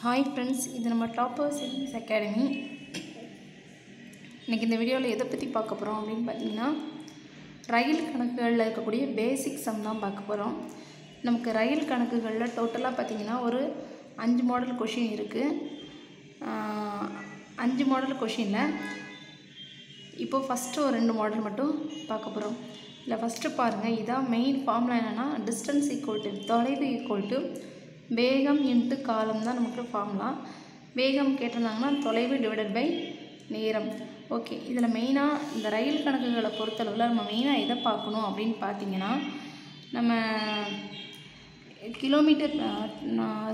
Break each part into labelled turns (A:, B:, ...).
A: Hi friends இது நம்ம topper savings academy இன்றைக்கி இந்த வீடியோவில் எதை பற்றி பார்க்க போகிறோம் அப்படின்னு பார்த்தீங்கன்னா ரயில் கணக்குகளில் இருக்கக்கூடிய பேசிக் சம் தான் பார்க்க போகிறோம் நமக்கு ரயில் கணக்குகளில் டோட்டலாக பார்த்தீங்கன்னா ஒரு அஞ்சு மாடல் கொஷின் இருக்குது அஞ்சு மாடல் கொஷினில் இப்போ ஃபஸ்ட்டு ஒரு ரெண்டு மாடல் மட்டும் பார்க்க போகிறோம் இல்லை ஃபஸ்ட்டு பாருங்கள் இதான் மெயின் ஃபார்ம்லாம் என்னென்னா டிஸ்டன்ஸ் ஈக்குவல் டு தொலைவு ஈக்குவல் டு வேகம் இன்ட்டு காலம் தான் நமக்கு ஃபார்முலா வேகம் கேட்டிருந்தாங்கன்னா தொலைவு டிவைடட் பை நேரம். ஓகே இதில் மெயினாக இந்த ரயில் கணக்குகளை பொறுத்தளவில் நம்ம மெயினாக எதை பார்க்கணும் அப்படின்னு பார்த்தீங்கன்னா நம்ம கிலோமீட்டர்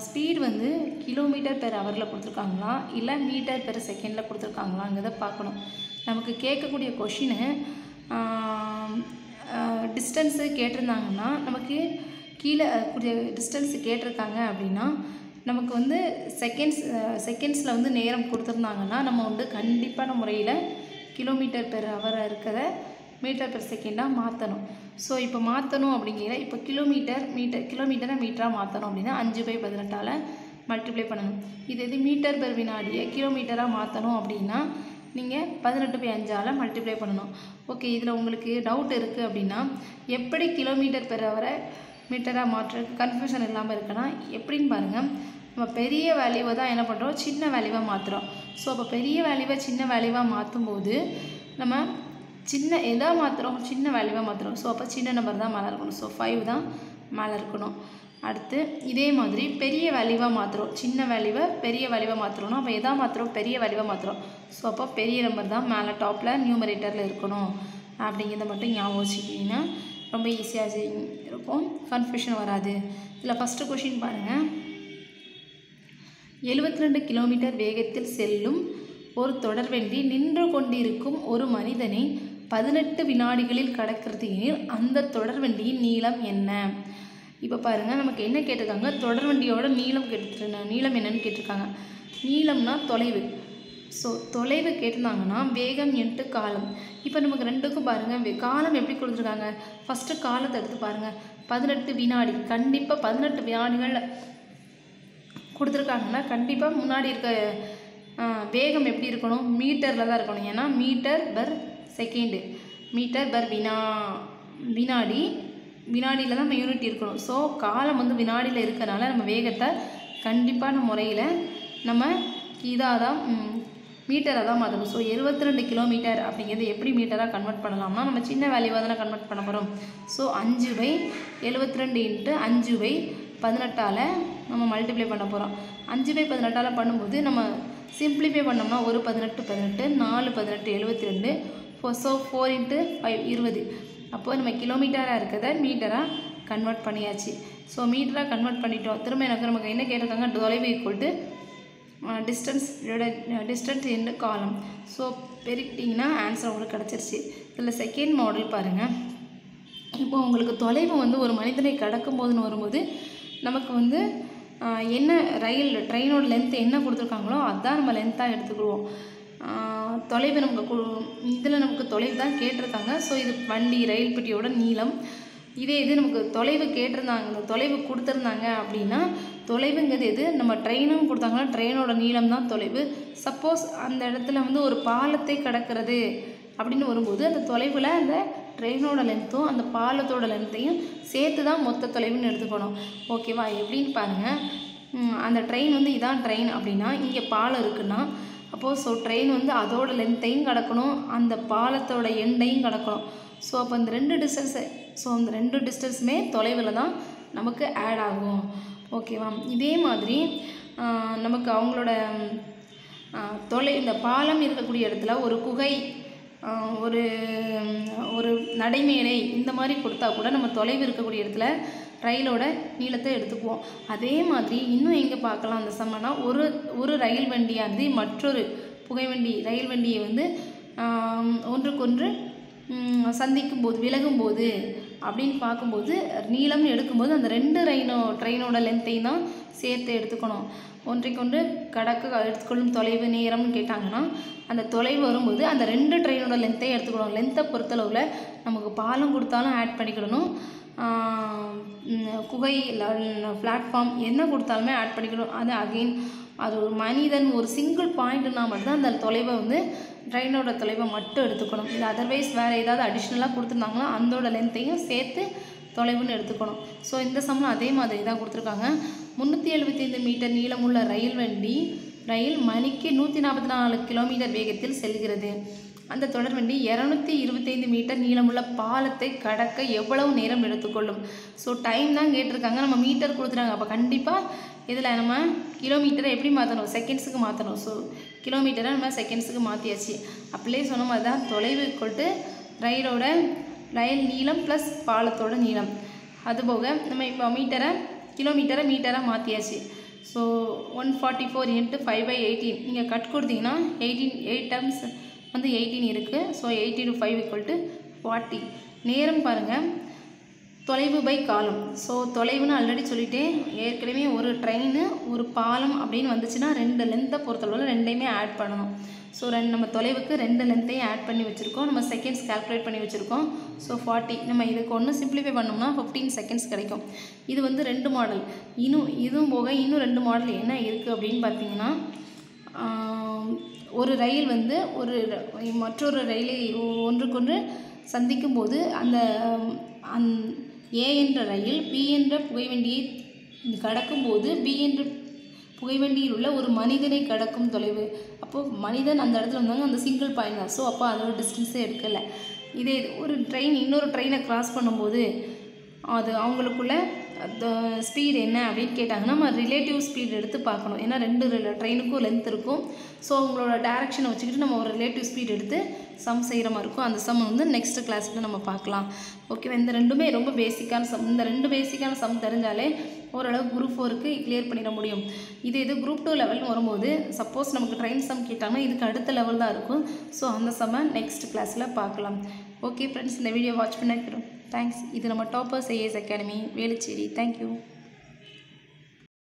A: ஸ்பீடு வந்து கிலோமீட்டர் பெர் ஹவரில் கொடுத்துருக்காங்களா? இல்லை மீட்டர் பெர் செகண்டில் கொடுத்துருக்காங்களாங்கிறத பார்க்கணும். நமக்கு கேட்கக்கூடிய கொஷினு டிஸ்டன்ஸு கேட்டிருந்தாங்கன்னா நமக்கு கீழே கூடிய டிஸ்டன்ஸ் கேட்டிருக்காங்க அப்படின்னா நமக்கு வந்து செகண்ட்ஸ் செகண்ட்ஸில் வந்து நேரம் கொடுத்துருந்தாங்கன்னா நம்ம வந்து கண்டிப்பான முறையில் கிலோமீட்டர் பெர் ஹவராக இருக்கிற மீட்டர் பெர் செகண்டாக மாற்றணும் ஸோ இப்போ மாற்றணும் அப்படிங்கிற இப்போ கிலோமீட்டர் மீட்டர் கிலோமீட்டரை மீட்டராக மாற்றணும் அப்படின்னா அஞ்சு பை பதினெட்டால் மல்டிப்ளை பண்ணணும். இது எது? மீட்டர் பெர் வினாடியை கிலோமீட்டராக மாற்றணும் அப்படின்னா நீங்கள் பதினெட்டு பை அஞ்சால் மல்டிப்ளை பண்ணணும். ஓகே இதில் உங்களுக்கு டவுட் இருக்குது அப்படின்னா எப்படி கிலோமீட்டர் பெர் ஹவரை மீட்டராக மாற்றுறதுக்கு கன்ஃபியூஷன் இல்லாமல் இருக்குன்னா எப்படின்னு பாருங்கள் நம்ம பெரிய வேல்யூவை தான் என்ன பண்ணுறோம் சின்ன வேல்யூவாக மாற்றுறோம் ஸோ அப்போ பெரிய வேல்யூவை சின்ன வேல்யூவாக மாற்றும் போது நம்ம சின்ன எதா மாற்றுறோம் சின்ன வேல்யூவாக மாற்றுறோம் ஸோ அப்போ சின்ன நம்பர் தான் மேலே இருக்கணும். ஸோ ஃபைவ் தான் மேலே இருக்கணும். அடுத்து இதே மாதிரி பெரிய வேல்யூவாக மாற்றுறோம் சின்ன வேல்யூவை பெரிய வேல்யூவாக மாற்றுறோம்னா அப்போ எதா மாற்றுறோம் பெரிய வேல்யூவாக மாற்றுறோம் ஸோ அப்போ பெரிய நம்பர் தான் மேலே டாப்பில் நியூமரேட்டரில் இருக்கணும். அப்படிங்கிறத மட்டும் ஞாபகம் வச்சுக்கிட்டிங்கன்னா ரொம்ப ஈஸியாக இருக்கும். கன்ஃபியூஷன் வராது. இதில் ஃபஸ்ட்டு கொஷின் பாருங்கள் எழுபத்தி ரெண்டு கிலோமீட்டர் வேகத்தில் செல்லும் ஒரு தொடர்வண்டி நின்று கொண்டிருக்கும் ஒரு மனிதனை பதினெட்டு வினாடிகளில் கடக்கிறது எனில் அந்த தொடர்வண்டியின் நீளம் என்ன? இப்போ பாருங்கள் நமக்கு என்ன கேட்டிருக்காங்க? தொடர்வண்டியோட நீளம் கேட்டு நீளம் என்னன்னு கேட்டிருக்காங்க. நீளம்னா தொலைவு. ஸோ தொலைவு கேட்டிருந்தாங்கன்னா வேகம் என்ட்டு காலம். இப்போ நமக்கு ரெண்டுக்கும் பாருங்கள் காலம் எப்படி கொடுத்துருக்காங்க? ஃபஸ்ட்டு காலத்தை எடுத்து பாருங்கள் பதினெட்டு வினாடி. கண்டிப்பாக பதினெட்டு வினாடிகள் கொடுத்துருக்காங்கன்னா கண்டிப்பாக முன்னாடி இருக்க வேகம் எப்படி இருக்கணும்? மீட்டரில் தான் இருக்கணும். ஏன்னா metre per second metre per வினா வினாடி வினாடியில் தான் நம்ம யூனிட் இருக்கணும். ஸோ காலம் வந்து வினாடியில் இருக்கிறனால நம்ம வேகத்தை கண்டிப்பான முறையில் நம்ம இதாக தான் மீட்டரை தான் மாற்றணும் ஸோ எழுபத்தி ரெண்டு கிலோமீட்டர் அப்படிங்கிறது எப்படி மீட்டராக கன்வெர்ட் பண்ணலாம்னா நம்ம சின்ன வேல்யூவாக தானே கன்வெர்ட் பண்ண போகிறோம் ஸோ அஞ்சு பை எழுபத்தி ரெண்டு இன்ட்டு அஞ்சு பை பதினெட்டால் நம்ம மல்டிப்ளை பண்ண போகிறோம் அஞ்சு பை பதினெட்டால் பண்ணும்போது நம்ம சிம்பிளிஃபை பண்ணோம்னா ஒரு பதினெட்டு பதினெட்டு நாலு பதினெட்டு எழுபத்தி ரெண்டு four so four into five இருபது. அப்போது நம்ம கிலோமீட்டராக இருக்கிறத மீட்டராக கன்வெர்ட் பண்ணியாச்சு. ஸோ மீட்டராக கன்வெர்ட் பண்ணிட்டோம். திரும்ப எனக்கு நமக்கு என்ன கேட்டிருக்காங்க? தொலைவு equal to distance distance and காலம் ஸோ பெருக்கிட்டிங்கன்னா ஆன்சர் உங்களுக்கு கிடச்சிருச்சு. இதில் செகண்ட் மாடல் பாருங்கள் இப்போ உங்களுக்கு தொலைவு வந்து ஒரு மனிதனை கடக்கும் போதுன்னு வரும்போது நமக்கு வந்து என்ன ரயில் ட்ரெயினோட லென்த் என்ன கொடுத்துருக்காங்களோ அதுதான் நம்ம லென்த்தாக எடுத்துக்கிடுவோம். தொலைவு நமக்கு இதில் நமக்கு தொலைவு தான் கேட்டிருக்காங்க. ஸோ இது வண்டி ரயில் பெட்டியோட நீளம். இதே இது நமக்கு தொலைவு கேட்டிருந்தாங்க இந்த தொலைவு கொடுத்துருந்தாங்க அப்படின்னா தொலைவுங்கிறது எது? நம்ம ட்ரெயினும் கொடுத்தாங்கன்னா ட்ரெயினோட நீளம் தான் தொலைவு. சப்போஸ் அந்த இடத்துல வந்து ஒரு பாலத்தை கடக்கிறது அப்படின்னு வரும்போது அந்த தொலைவில் அந்த ட்ரெயினோட லென்த்தும் அந்த பாலத்தோட லென்த்தையும் சேர்த்து தான் மொத்த தொலைவுன்னு எடுத்துக்கணும். ஓகேவா எப்படின்னு பாருங்கள் அந்த ட்ரெயின் வந்து இதான் ட்ரெயின் அப்படின்னா இங்கே பாலம் இருக்குன்னா அப்போது ஸோ ட்ரெயின் வந்து அதோட லென்த்தையும் கடக்கணும் அந்த பாலத்தோட எண்டையும் கடக்கணும். ஸோ அப்போ அந்த ரெண்டு டிஸ்டன்ஸு ஸோ அந்த ரெண்டு டிஸ்டன்ஸுமே தொலைவில் தான் நமக்கு ஆட் ஆகும். ஓகேவா இதே மாதிரி நமக்கு அவங்களோட தொலை இந்த பாலம் இருக்கக்கூடிய இடத்துல ஒரு குகை ஒரு ஒரு நடைமேடை இந்த மாதிரி கொடுத்தா கூட நம்ம தொலைவு இருக்கக்கூடிய இடத்துல ரயிலோட நீளத்தை எடுத்துக்குவோம். அதே மாதிரி இன்னும் எங்கே பார்க்கலாம் அந்த சம்மனா ஒரு ஒரு ரயில் வண்டியானது மற்றொரு புகைவண்டி ரயில் வண்டியை வந்து ஒன்றுக்கொன்று சந்திக்கும் போது விலகும் போது அப்படின்னு பார்க்கும்போது நீளம்னு எடுக்கும்போது அந்த ரெண்டு ரெயினோ ட்ரெயினோட லென்த்தையும் தான் சேர்த்து எடுத்துக்கணும். ஒன்றைக்கொன்று கடக்கு எடுத்துக்கொள்ளும் தொலைவு நேரம்னு கேட்டாங்கன்னா அந்த தொலைவு வரும்போது அந்த ரெண்டு ட்ரெயினோட லென்த்தையும் எடுத்துக்கணும். லென்த்தை பொறுத்தளவில் நமக்கு பாலம் கொடுத்தாலும் ஆட் பண்ணிக்கிடணும் குகை பிளாட்ஃபார்ம் என்ன கொடுத்தாலுமே ஆட் பண்ணிக்கணும். அது அகெயின் அது ஒரு மனிதன் ஒரு சிங்கிள் பாயிண்ட்னா மட்டும்தான் அந்த தொலைவை வந்து ட்ரெயினோட தொலைவை மட்டும் எடுத்துக்கணும். இல்லை அதர்வைஸ் வேறு ஏதாவது அடிஷ்னலாக கொடுத்துருந்தாங்கன்னா அந்தோட லென்த்தையும் சேர்த்து தொலைவுன்னு எடுத்துக்கணும். ஸோ இந்த சம்பளம் அதே மாதிரி தான் கொடுத்துருக்காங்க. முந்நூற்றி எழுபத்தைந்து மீட்டர் நீளமுள்ள ரயில் வண்டி ரயில் மணிக்கு நூற்றி நாற்பத்தி நாலு கிலோமீட்டர் வேகத்தில் செல்கிறது. அந்த தொடர்வண்டி இரநூத்தி இருபத்தைந்து மீட்டர் நீளமுள்ள பாலத்தை கடக்க எவ்வளவு நேரம் எடுத்துக்கொள்ளும்? ஸோ டைம் தான் கேட்டிருக்காங்க. நம்ம மீட்டர் கொடுத்துட்டாங்க. அப்போ கண்டிப்பாக இதில் நம்ம கிலோமீட்டரை எப்படி மாற்றணும் செகண்ட்ஸுக்கு மாற்றணும் ஸோ கிலோமீட்டரை நம்ம செகண்ட்ஸுக்கு மாற்றியாச்சு அப்படியே சொன்ன மாதிரி தான் தொலைவு கொட்டு ரயிலோட ரயில் நீளம் ப்ளஸ் பாலத்தோட நீளம். அதுபோக நம்ம இப்போ மீட்டரை கிலோமீட்டரை மீட்டராக மாற்றியாச்சு so one forty four into five by eighteen நீங்கள் கட் கொடுத்தீங்கன்னா எயிட்டீன் எயிட் டேர்ம்ஸ் வந்து எயிட்டீன் இருக்குது so eighty to five equal to forty நேரம் பாருங்கள் தொலைவு பை காலம் ஸோ தொலைவுன்னு ஆல்ரெடி சொல்லிட்டேன். ஏற்கனவே ஒரு ட்ரெயின் ஒரு பாலம் அப்படின்னு வந்துச்சுன்னா ரெண்டு லென்த்தை பொறுத்தளவில் ரெண்டையுமே ஆட் பண்ணணும். ஸோ ரெண்டு நம்ம தொலைவுக்கு ரெண்டு லென்த்தையும் ஆட் பண்ணி வச்சுருக்கோம். நம்ம செகண்ட்ஸ் கால்குலேட் பண்ணி வச்சுருக்கோம். ஸோ ஃபார்ட்டி நம்ம இதுக்கு ஒன்று சிம்பிளிஃபை பண்ணோம்னா ஃபிஃப்டீன் செகண்ட்ஸ் கிடைக்கும். இது வந்து ரெண்டு மாடல் இன்னும் இதுவும் போக இன்னும் ரெண்டு மாடல் என்ன இருக்குது அப்படின்னு பார்த்தீங்கன்னா ஒரு ரயில் வந்து ஒரு மற்றொரு ரயிலை ஒன்றுக்கொன்று சந்திக்கும் போது அந்த அந் ஏ என்ற ரயில் பி என்ற புகைவண்டியை கடக்கும்போது பி என்ற புகைவண்டியில் உள்ள ஒரு மனிதனை கடக்கும் தொலைவு. அப்போது மனிதன் அந்த இடத்துல வந்தாங்க அந்த சிங்கிள் பாயிண்ட் தான். ஸோ அப்போ அதோட டிஸ்டன்ஸே எடுக்கலை இதே இது ஒரு ட்ரெயின் இன்னொரு ட்ரெயினை கிராஸ் பண்ணும்போது அது அவங்களுக்குள்ள ஸ்பீடு என்ன அப்படின்னு கேட்டாங்கன்னா நம்ம ரிலேட்டிவ் ஸ்பீட் எடுத்து பார்க்கணும். ஏன்னா ரெண்டு ட்ரெயினுக்கும் லென்த் இருக்கும். ஸோ அவங்களோட டேரெக்ஷனை வச்சுக்கிட்டு நம்ம ஒரு ரிலேட்டிவ் ஸ்பீட் எடுத்து சம் செய்கிற மாதிரி இருக்கும். அந்த சம் வந்து நெக்ஸ்ட் கிளாஸில் நம்ம பார்க்கலாம். ஓகேவா இந்த ரெண்டுமே ரொம்ப பேசிக்கான சம் இந்த ரெண்டு பேசிக்கான சம் தெரிஞ்சாலே ஓரளவு குரூப் ஃபோருக்கு கிளியர் பண்ணிட முடியும். இது இது குரூப் டூ லெவல்னு வரும்போது சப்போஸ் நமக்கு ட்ரெயின் சம் கேட்டாங்கன்னா இதுக்கு அடுத்த லெவல் தான் இருக்கும். ஸோ அந்த சம்மை நெக்ஸ்ட் கிளாஸில் பார்க்கலாம். ஓகே ஃப்ரெண்ட்ஸ் இந்த வீடியோ வாட்ச் பண்ணிக்கிறோம் தேங்க்ஸ் இது நம்ம toppers IAS academy Velachery thank you